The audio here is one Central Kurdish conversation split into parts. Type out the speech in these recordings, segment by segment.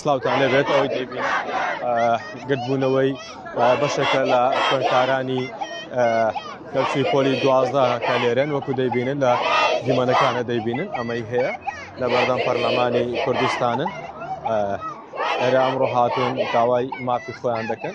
سلااوان لەبێت ئەوەی دەبین گردبوونەوەی بەشێکە لە خوێنکارانی کەچی پۆلی دوازدە کە لێرێن وەکو دەیبینن لە دیمەنەکانە دەیبینن ئەمەی هەیە لە بەردەم پەرلەمانی کوردستانن ئەرا ئەمڕۆ هاتوون داوای مافی خۆیان دەکەن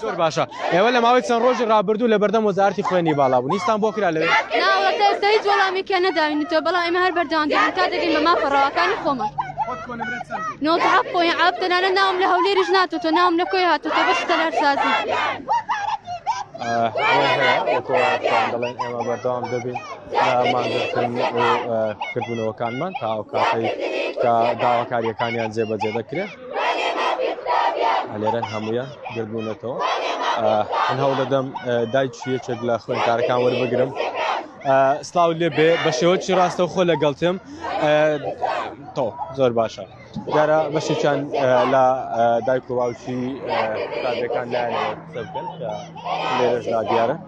زۆر باشە ئێوە لە ماوەی چەند ڕۆژی ڕابردوو لە بەردەم وەزارتی خوێنی باڵا بوو نیستان بۆ کرا لەوێ هیچ وەڵامی کە نەداوین تۆ بەڵام ئێمە هەر بەردەوام دەبین تا دەبین بە مافەڕەواکانی خۆمان نۆتحەق خۆی ئاپ تەنانە ناوم لە هەولێریش ناتۆ تۆ ناوم لە کۆی هاتو تۆ بەش تەلارسازی دەڵێن ئێمە بەردەوام دەبین ماندەکەن کردبوونەوەکانمان تا ئەو کاتەی کە داواکاریەکانیان جێبەجێ دەکرێت لێرەن هەموویە گردبوونەتەوە من هەوڵ دەدەم دایک یەکێک لە خوێنکارەکان وەربگرم سلااو لێ بێ بە شێوەی ڕاستە خۆ لەگەڵتم تۆ زۆر باشە دیارە بەشێکیان لە دایک و باوکی کارەکان لایەن بکەن لێرەشدا دیارە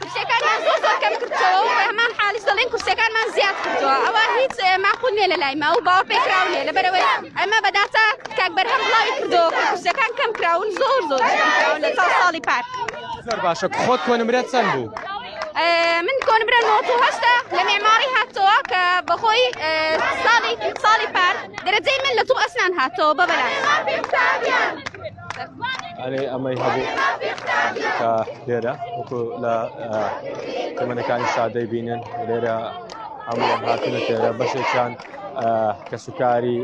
کورسیەکانمان زۆر زۆر کەم کردەوە و هەمان حالیش دەڵێن کورسیەکانمان زیاد کردووە ئەوە هیچ ماقول نیە لە لای ما و باوە پێکراو نیە لە بەرەوەی ئەمە بەداتا کاک بەرهەم بڵاوی کردەوە کورسیەکان کەم کراون زۆر زۆر لە تا ساڵی پار زۆر باشە خۆت کۆنمرە چەند بوو من کۆنمرە هەشتا لە مێماری هاتەوە کە بەخۆی ساڵی ساڵی پار دەرەجەی من لە تو ئەسنان هاتەوە بە بەلا ئەێ ئەمەی هەبوو کە لێرە وەکو لە تەمەەکانی سادەی بینن لێرە هەموو هاتنە تێرە بەشێکیان کەسوکاری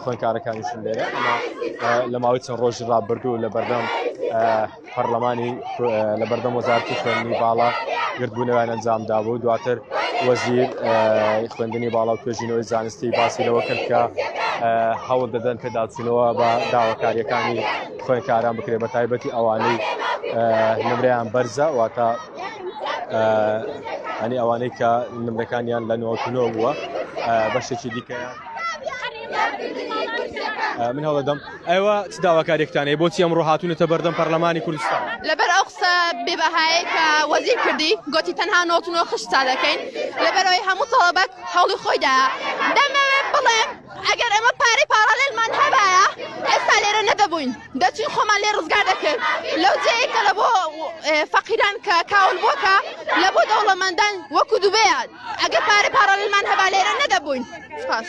خوێنکارەکانیشن لێرە لە ماوەی چەند ڕۆژی ڕابردوو لە بەردەم پەرلەمانی لەبەردەم وەزارتی خوێندنی باڵا گردبوونەوەیان ئەنجام دابوو دواتر وەزیر خوێندنی باڵا و توێژینەوەی زانستی باسی لەوە کرد کە هەوڵ دەدەن کە داچوونەوە بە داواکاریەکانی خوێنکاران بکرێ بە تایبەتی ئەوانەی نمریان بەرزە واتە ئەنی ئەوانەی کە نمرەکانیان لە نوۆتنۆ بووە بەشێکی دیکە من هەڵدەم ئێوە چ داواکاریەکتان هەیە؟ بۆچی ئەمڕۆ هاتوونەتە بەردەم پەرلەمانی کوردستان؟ لەبەر ئەو قسە بێ بەهایەی کە وەزیر کردی، گۆتی تەنها نۆت و نۆ خشت چا دەکەین، لەبەرئەوەی هەموو تەڵەبەک هەوڵی خۆی دایە. دەمەوێ بڵێم ئەگەر ئێمە پارەی پاڕالێلمان هەبایە ئێستا لێرە نەدەبووین، دەچووین خۆمان لێ ڕزگار دەکرد. لەو جێیەی کە لە بۆ فەقیران کە کاول بووە کە لە بۆ دەوڵەمەندان وەکو دوبەیە، ئەگەر پارەی پاڕالێلمان هەبا لێرە نەدەبووین. سپاس.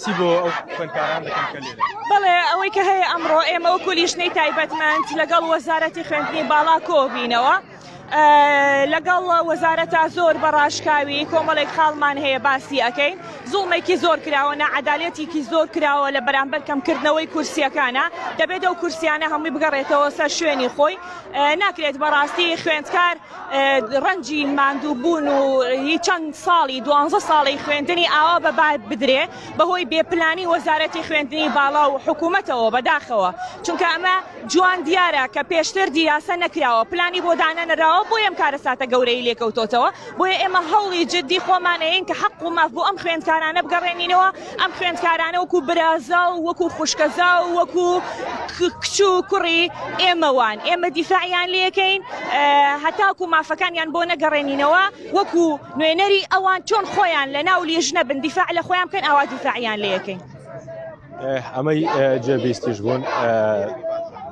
چی بۆ ئەو خوێندکاران دەکەن کە لێرە؟ بەڵێ ئەوەی کە هەیە ئەمڕۆ ئێمە وەکو لیژنەی تایبەتمەند لەگەڵ وەزارەتی خوێندنی باڵا کۆبینەوە لەگەڵ وەزارەتا زۆر بەڕاشکاوی کۆمەڵێک خاڵمان هەیە باسی ئەەکەین زوڵمێکی زۆر کراوە نەعادالەتێکی زۆر کراوە لە بەرامبەر کەمکردنەوەی کورسیەکانە دەبێت ئەو کورسیانە هەمووی بگەڕێتەوە سەر شوێنی خۆی ناکرێت بەڕاستی خوێندکار ڕەنجی ماندوو بوون و هی چەند ساڵی دوانزە ساڵی خوێندنی ئاوا بە بار بدرێ بەهۆی بێپلانی وەزارەتی خوێندنی باڵا و حکوومەتەوە بەداخەوە چونکە ئەمە جوان دیارە کە پێشتر دیراسە نەکراوە پلانی بۆ دانەنراوە بۆ ئەم کارەساتە گەورەی لێکەوتۆتەوە بۆیە ئێمە هەوڵی جددی خۆمانەیەین کە حەق و ماف بۆ ئەم خوێندکارانە بگەڕێنینەوە ئەم خوێندکارانە وەکو برازا و وەکو خوشکەزا و وەکو کچ و کوڕی ئێمەوان ئێمە دیفاعیان لەکەین هەتاکو مافەکانیان بۆ نەگەڕێنینەوە وەکو نوێنەری ئەوان چۆن خۆیان لە ناو لێژنە بن دیفاع لە خۆیان بکەن ئاوا دیفاعیان لەکەین ئەمەی جێبیستیش بوون.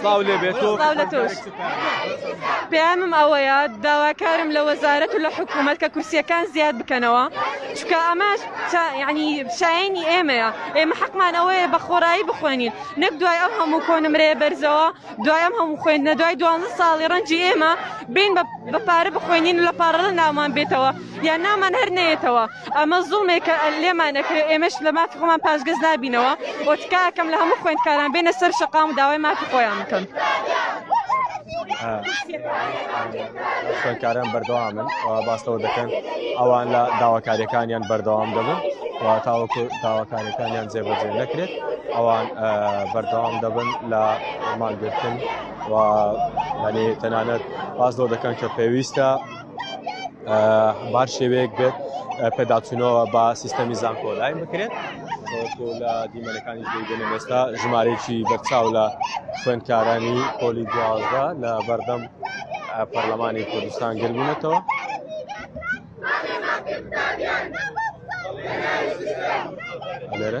سڵاو لێ بێت و سڵاو لە تۆش. پامم ئەوەیە داواکارم لە وەزارەت و لە حکوومەت کە کورسیەکان زیاد بکەنەوە چکە ئەماش چا- یعنی شایانی ئێمەیە ئێمە حەقمان ئەوەیە بە خۆرایی بخوێنین نەک دوای ئەم هەموو کۆنمرەیە بەرزەوە دوای ئەم هەموو خوێندنە دوای دوانزە ساڵی ڕەنجی ئێمە بین بە- بە پارە بخوێنین و لە پاڕڵە ناومان بێتەوە یان نامان هەر نەیەتەوە ئەمە زوڵمێکە لێمان نەکرێت ئێمەش لە مافی خۆمان پاشگەز نابینەوە بۆ تکاکەم لە هەموو خوێندکاران بێنە سەر شقام داوای مافی خۆیان بکەن. خوێندکاران بەردەوامن باستەوە دەکەن ئەوان لە داواکاریەکانیان بەردەوام دەبن تاوەکو داواکاریەکانیان جێبەجێ نەکرێت ئەوان بەردەوام دەبن لە مانگرتن و هەنێ تەنانەت باز لەوە دەکەن کە پێویستە بار شێوەیەک بێت پێداچوونەوە بە سیستەمی زانکۆ لاین بکرێت لە دیمەنەکانی دەگەنە ئێستا ژمارەیەکی بەرچاو لە خوێندکارانی پۆلی دوازدە لە بەردەم پەرلەمانی کوردستان گەربوونەتەوە. لێرە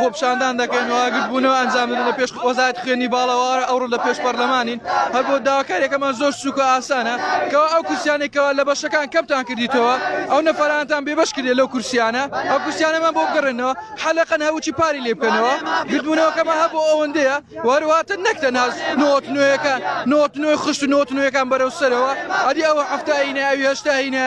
خۆپشاندان دەکەن و ئاگربوونەوە ئەنجام بدەن لە پێش وەزارەت خوێنی باڵەوە ئەوڕۆ لە پێش پەرلەمانین هەر بۆ داواکاریەکەمان زۆر سوک و ئاسانە کەوا ئەو کورسیانێکەوە لە بەشەکان کەمتان کردیتەوە ئەو نەفەرانتان بێبەش کردێت لەو کورسیانە ئەو کورسیانەمان بۆ بگەڕێنەوە حەلەقەن هەوچی پاری لێ بکەنەوە گردبوونەوەکەمان هەبوو بۆ ئەوەندەیە وەرواتە نەکتە ناز نۆت نوێەکە نۆت نوێ خشت و نۆت نوێەکان بەرەو سەرەوە ئەدی ئەوە هەفتاینە ئەوی هەشتاینە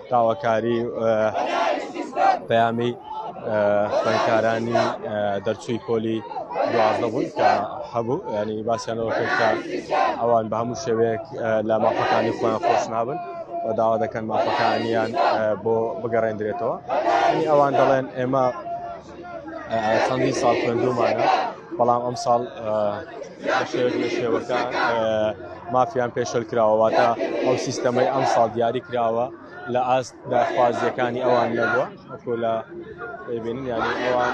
داواکاری پەیامی خوێندکارانی دەرچووی پۆلی دوازدە بوون کە هەبوو ینی باسیانەوە کرد کە ئەوان بە هەموو شێوەیەک لە مافەکانی خۆیان خۆش نابن و داوا دەکەن مافەکانیان بۆ بگەڕێندرێتەوە ئەوان دەڵێن ئێمە چەندی ساڵ خوێندومانە بەڵام ئەم ساڵ شێوەکە مافیان پێشل کراوەواتە ئەو سیستەمەی ئەم ساڵ دیاری کراوە لە ئاست داخوازیەکانی ئەوان نەبووە وەکو لە بینین یانی ئەوان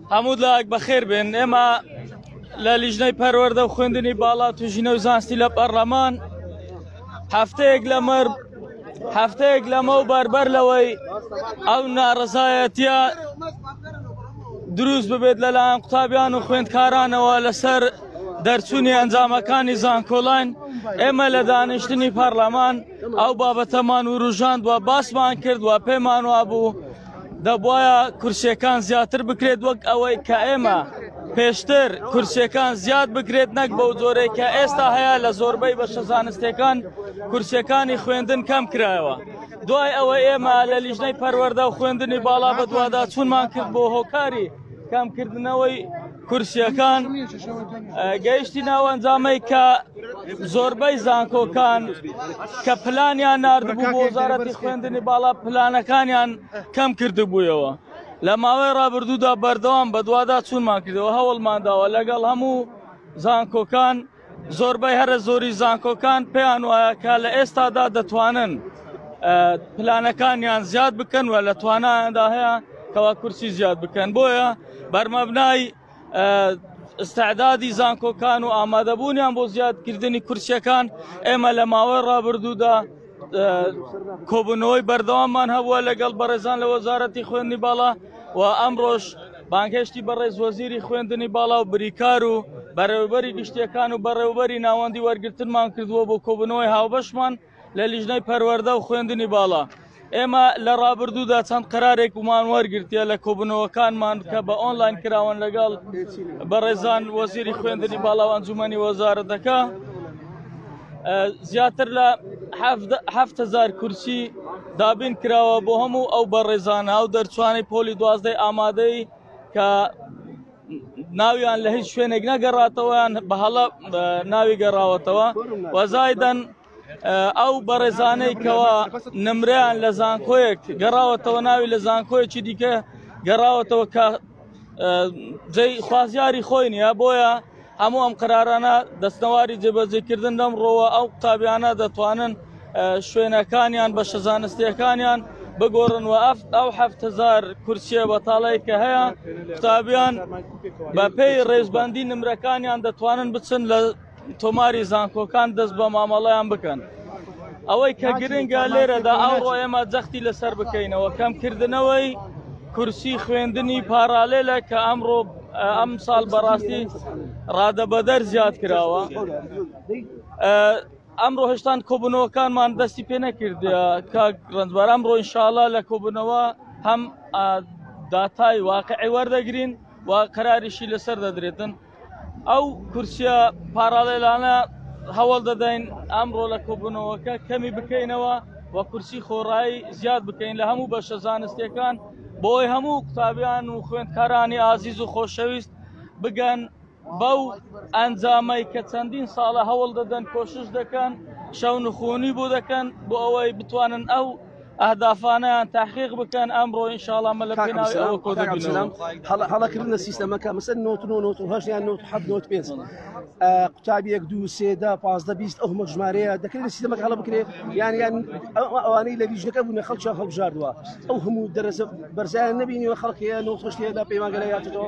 هەموو لایەک بەخێر بێن ئێمە لە لیژنەی پەروەەردە و خوێندنی باڵا توژینە و زانستی لە پەرلەمان هەفتەیەک لەمەەر هەفتەیەک لەمە و بەربەر لەوەی ئەو ناڕزایەتە دروست ببێت لەلایەن قوتابیان و خوێندکارانەوە لەسەر دەرچوونی ئەنجامەکانی زانکۆلاین ئێمە لە دانیشتنی پەرلەمان ئەو بابەتەمان وروژاند و باسمان کرد و پێمان وابوو دەبوایە کورسیەکان زیاتر بکرێت وەک ئەوەی کە ئێمە پێشتر کورسەکان زیاد بکرێت نەک بەو جۆرەی کە ئێستا هەیە لە زۆربەی بە شەزانستەکان کورسەکانی خوێندن کەم کرایەوە دوای ئەوە ئێمە لە لیژنەی پەروەەردە و خوێندنی باڵا بەدوادا چونمان کرد بۆ هۆکاری کەمکردنەوەی کورسیەکان گەیشتی ناو ئەنجامەی کە زۆربەی زانکۆکان کە پلانیان نردبوو بۆ وزارەتی خوێندنی باڵا پلانەکانیان کەم کردبوویەوە لە ماوەی ڕابردوودا بەردەوام بەدووادا چونمان کردەوە هەوڵمانداوە لەگەڵ هەموو زانکۆکان و زۆربەی هەرە زۆری زانکۆکان پێیان وایە کە لە ئێستادا دەتوانن پلانەکانیان زیاد بکەن و لە توانایاندا هەیە کەوا کورسی زیاد بکەن بۆیە بەرمەبنای استعدادی زانکۆکان و ئامادەبوونیان بۆ زیادکردنی کورسەکان ئێمە لە ماوەی ڕابردوودا کۆبوونەوەی بەردەواممان هەبووە لەگەڵ بەڕێزان لە وەزارەتی خوێندنی باڵا و ئەمڕۆژ بانگهێشتی بەڕێز وەزیری خوێندنی باڵا و بریکار و بەڕێوەبەری گشتیەکان و بەڕێوەبەری ناوەندی وەرگرتنمان کردووە بۆ کۆبنەوەی هاوبەشمان لە لیژنەی پەروەردە و خوێندنی باڵا ئێمە لە ڕابردوودا چەند قرارێک ومان وەرگرتە لە کۆبنەوەکانمان کە بە ئۆنلاین کراوەن لەگەڵ بەڕێزان وەزیری خوێندنی باڵاوان جومەنی وەزارەتەکە زیاتر لە هەفت هزار کورسی دابین کراوە بۆ هەموو ئەو بەڕێزانە و دەرچوانی پۆلی دوازدەی ئامادەی کە ناویان لە هیچ شوێنێک نەگەڕاتەوەیان بە هەڵە ناوی گەڕاوەتەوە وەزایدەن ئەو بەڕێزانەی کەەوە نمریان لە زانکۆیەک گەڕاوەتەوە ناوی لە زانکۆیەکی دیکە گەڕاوەتەوە کە جێی خوازیاری خۆی نییە بۆیە هەموو ئەم قرارانە دەستنەواری جێبەجێکردن دەم ڕۆوە ئەو قوتابیانە دەتوانن شوێنەکانیان بە شەزانستیەکانیان بگۆڕن و ئەفت ئەو هزار کورسیە بەتاڵی کە هەیە قوتابیان بەپێی ڕێزبندی نمرەکانیان دەتوانن بچن لە تۆماری زانکۆکان دەست بە مامەڵەیان بکەن ئەوەی کە گرنگە لێرەدا ئەوڕۆ ئێمە جەختی لەسەر بکەینەوە کەمکردنەوەی کورسی خوێندنی پارالێلە کە ئەمڕۆ ئەم ساڵ بەڕاستی ڕادەبەدەر زیاد کراوە ئەمڕۆ هێشتان کۆبنەوەکانمان دەستی پێ نەکرد کاک ڕندبار ئەمڕۆ ئینشاالله لە کۆبنەوە هەم داتای واقعی وەردەگرین و قەراریشی لەسەر دەدرێتن ئەو کورسیە پاراڵێلانە هەوڵ دەدەین ئەمڕۆ لە کۆبوونەوەکە کەمی بکەینەوە و کورسی خۆڕایی زیاد بکەین لە هەموو بەشە زانستەکان بۆی هەموو قوتابیان و خوێندکارانی ئازیز و خۆشەویست بگەن بەو ئەنجامەی کە چەندین ساڵە هەوڵ دەدەن کۆشش دەکەن شەو نخۆنی بۆ دەکەن بۆ ئەوەی بتوانن ئەو ئەهدافانەیان تحقیق بکەن ئەمڕۆ ئینشاڵا مە لە پێناوی ئەوە کۆ دەبینەوە هەڵەکردن لە سیستەمەکە مەسەر نۆت و نۆت و هەشت یان نۆت حەب نۆت پێنج قوتابی یەک دوو سێدا پازدە بیست ئەو هەمە ژمارەیە دەکرێت لە سیستەمەکە هەڵە بکرێت یان یان ئەوانەی لە لیژنەکە بوون خەڵکیان هەڵبژاردووە ئەو هەموو دەرەزە بەرزیان نبینیوە خەڵکیان نۆ خشتێدا پەیمانگەلە یاتەوە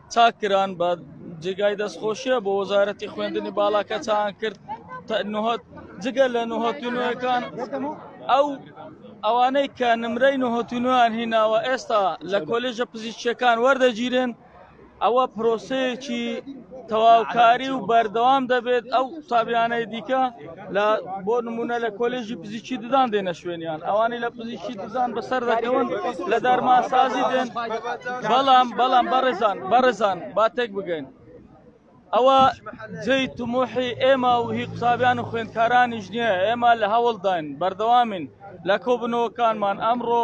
چاک کران بە جێگای دەستخۆشیە بۆ وەزارەتی خوێندنی باڵا کە چاان کرد نهۆت جگە لە نهۆتونەکان ئەو ئەوانەی کە نمرەی نهۆتونوان هیناوە ئێستا لە کۆلێژە پزیشکەکان وەردەگیرێن ئەوە پرۆسەیەکی تەواوکاری و بەردەوام دەبێت ئەو قوتابیانەی دیکە لە بۆ نمونە لە کۆلێژی پزیشکی ددان دێنە شوێنیان ئەوانی لە پزیشکی ددان بەسەر دەکەون لە دەرماسازی دێن بەڵام بەڵام بەڕێزان بەڕێزان با تێک بگەین ئەوە جێی تمۆحی ئێمە و هی قوتابیان و خوێندکارانیش نییە ئێمە لە هەوڵداین بەردەوامین لە کۆبنەوەکانمان ئەمڕۆ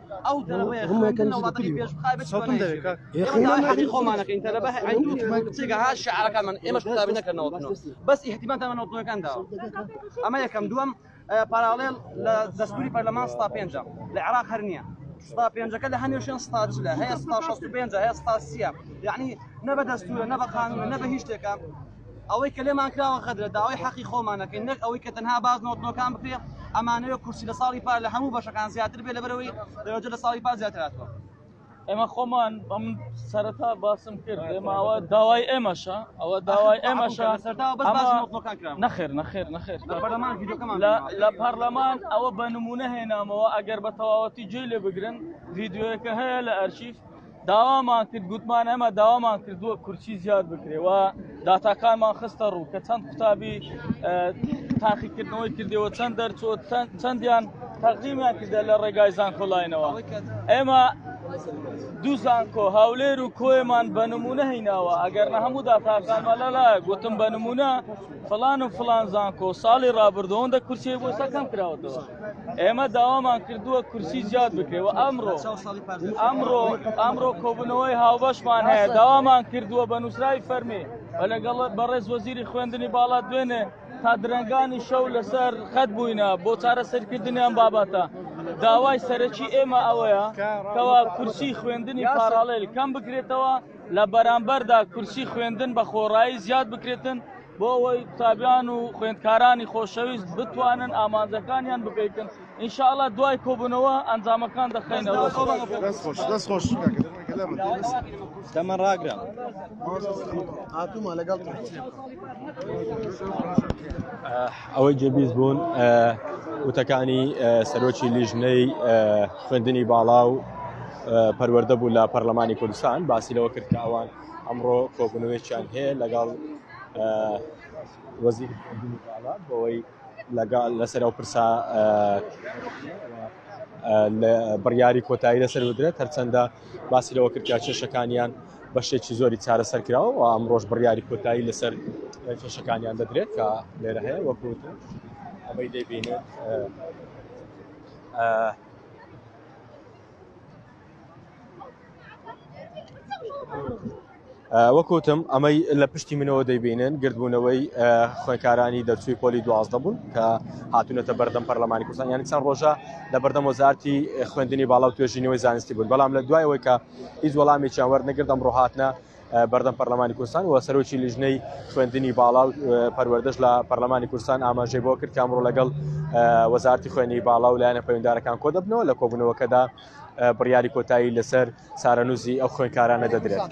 ئەو دەرەوەی خوێندن لە وڵاتەکەی پێش بخای بە سەڵتم دەوێت کاک ئێمە حەقی خۆمانەکەین تەلەبە هەی دوو تمەک بچێگە ها شعرەکانمان ئێمەش قوتابی نەکەنەوە بەس ئیهتیمانتان نەوتنەکان داوە ئەمە یەکەم دووەم پاراڵێل لە دەستوری پەرلەمان ستا پێنجە لە عێراق هەر نییە ستا پێنجەکە لە هەنێ شوێن ستا چلە هەیە ستا شەست و پێنجە هەیە ستا سیە یعنی نە بە دەستورە نە بە قانونە نە بە هیچ شتێکە ئەوەی کە لێمان کراوە غەدرە داوای حەقی خۆمانەکەین نەک ئەوەی کە تەنها باز نۆتنەوەکان بکرێ ئەمانەوە کورسی لە ساڵی پار لە هەموو بەشەکان زیاتر بێ لەبەرەوەی دەرەجە لە ساڵی پار زیاتراتوە ئێمە خۆمان بەم سەرەتا باسم کرد ئێماوە داوای ئێمەشە ئەوە داوای ئێمەشە نەخێر نەخێر نەخێر لە پەرلەمان ئەوە بە نمونە هێنامەوە ئەگەر بە تەواوەتی جێ لێ بگرن ڤیددیوەکە هەیە لە ئەرشیف داوامان کرد گوتمان ئەمە داوامان کردووە کورسی زیاد بکرێەوە داتاکانمان خستە ڕوو کە چەند قوتابی تاقیکردنەوەی کردەوە چەند دەرچۆ چەندیان تەقدیمیان کردە لە ڕێگای زانکۆلاینەوە ئێمە دوو زانکۆ هاولێر و کۆیمان بە نمونە هیناوە ئەگەر نە هەموو داتاکانمان لەلا گوتم بە نمونە فلان و فلان زانکۆ ساڵی ڕابردەوەندە کورسی بۆ سەکەم کراوەتەوە ئێمە داوامان کردووە کورسی زیاد بکەوە ئەمڕۆ ئەمڕۆ ئەمڕۆ کۆبنەوەی هاوبەشمان هەیە داوامان کردووە بە نووسراوی فەرمی و لەگەڵ بەڕێز وەزیری خوێندنی باڵا دوێنێ تا درەنگانی شەو لەسەر خەت بووینە بۆ چارە سەرکردنیان بابەتە داوای سەرەکی ئێمە ئەوەیە کەوا کورسی خوێندنی پاراڵێل کەم بکرێتەوە لە بەرامبەردا کورسی خوێندن بە خۆڕایی زیاد بکرێتن بۆ ئەوەی قوتابیان و خوێندکارانی خۆشەویست بتوانن ئامانجەکانیان بگەیتن ئینشاءڵە دوای کۆبوونەوە ئەنجامەکان دەخینەوە دەمە ڕاگرە هاتوومە لەگەڵ ئەوەی جێبیست بوون وتەکانی سەرۆکی لیژنەی خوێندنی باڵا و پەروەەردە بوو لە پەرلەمانی کوردستان باسی لەوە کرد کە ئەوان ئەمڕۆ کۆبنەوەیەکیان هەیە لەگەڵ وەزیر بۆی لەگەڵ لەسەر ئەو پرسا لە بڕیاری کۆتایی لەسەر بدرێت هەرچەندە باسی لەوە کردیا کێشەکانیان بەشێکی زۆری چارەسەر کراوە و ئەمڕۆژ بڕیاری کۆتایی لەسەر کێشەکانیان دەدرێت کە لێرە هەیە وەکوت ئەمەی دەبینێت وەکوتم ئەمەی لە پشتی منەوە دەیبینن گردبوونەوەی خوێنکارانی دەرچووی پۆلی دوازدە بوون کە هاتوونەتە بەردەم پەرلەمانی کوردستان یانی چەند ڕۆژە لە بەردەم وەزارتی خوێندنی باڵا و توێژینەوەی زانستی بوون بەڵام لە دوایەوەی کە هیچ وەڵامی چاوەر نەگردم ڕۆهاتنە بەردەم پەرلەمانی کوردستان و سەرۆکی لیژنەی خوێندنی باڵا و پەروەردەش لە پەرلەمانی کوردستان ئاماژەی بۆ کرد کامڕۆ لەگەڵ وەزارتی خوێنی باڵا و لایەنە پەیوەندارەکان کۆ دەبنەوە لە کۆبوونەوەکەدا بڕیاری کۆتایی لەسەر چارەنووسی ئەو خوێندکارانە دەدرێت.